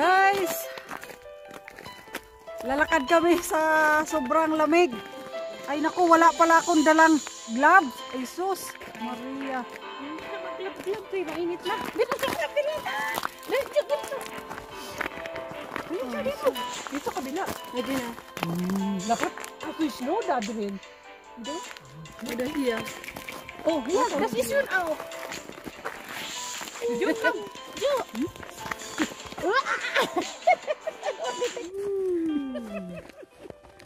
Guys, lalakad kami sa sobrang lamig. Ay naku, wala pala akong dalang gloves. Ay sus, Maria. Mainit na. Dito, dito, dito. Dito, dito. Dito, dito. Dito, kabila. Pwede na. Dapat ako snow dadrin. Dito. Dito, here. Oh, yeah, das ist schon auch. Yun lang. Yun.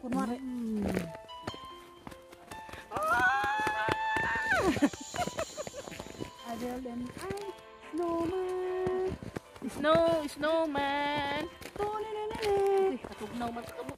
Kunwari. And I, snowman. Snow, snowman. Katugnaw man.